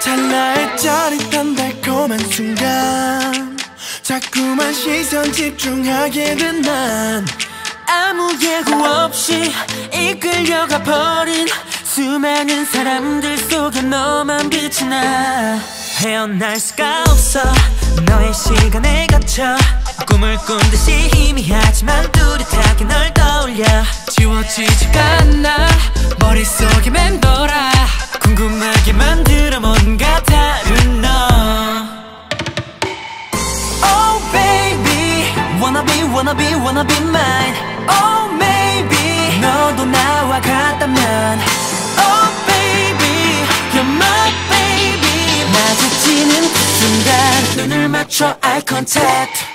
찰나에 짜릿한 달콤한 순간 자꾸만 시선 집중하게 된 난 아무 예고 없이 이끌려가 버린 수많은 사람들 속에 너만 빛이 나 헤어날 수가 없어 너의 시간에 갇혀 꿈을 꾼 듯이 희미하지만 뚜렷하게 널 떠올려 지워지지가 않아 머릿속에 맴돌아 궁금하게 만들어 뭔가 다른 너 Oh baby Wanna be wanna be wanna be mine Oh maybe 너도 나와 같다면 Oh baby You're my baby 마주치는 그 순간 눈을 맞춰 eye contact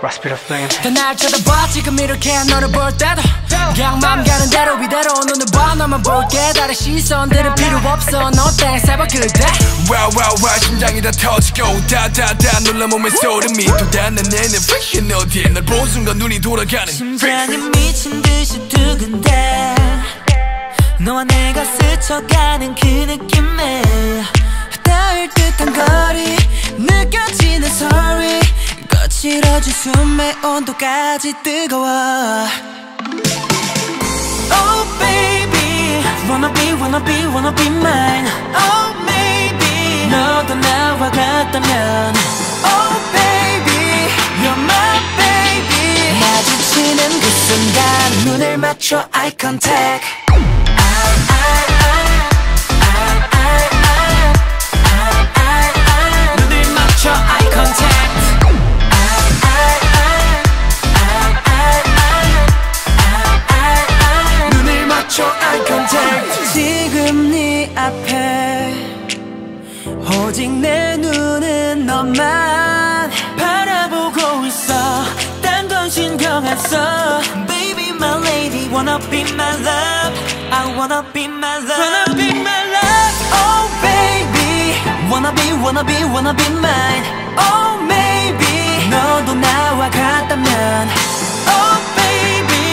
Raspberry Flame 날 쳐다봐. 지금 이렇게 너를 볼 때도 그냥 맘 가는 대로 이대로 눈을 봐. 너만 볼게. 다른 시선들은 필요 없어. 너 때문에 새벽 그대? 와와와 심장이 다 터지고. 다다다 놀라 몸에 소름이 돋아난 내내 패션 어디에 널본 순간 눈이 돌아가는 심장이 미친 듯이 두근대. 너와 내가 스쳐가는 그 느낌에 닿을 듯한 거리 느껴지는 소리 거칠어진 숨의 온도까지 뜨거워 Oh baby Wanna be wanna be wanna be mine Oh maybe 너도 나와 같다면 Oh baby You're my baby 마주치는 그 순간 눈을 맞춰 eye contact 앞에 오직 내 눈은 너만 바라보고 있어 딴 건 신경 안 써 Baby my lady wanna be my love I wanna be my love Wanna be my love Oh baby Wanna be wanna be wanna be mine Oh maybe 너도 나와 같다면 Oh baby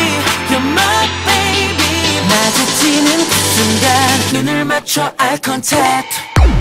You're my baby 마주치는 그 순간 눈을 맞춰 eye contact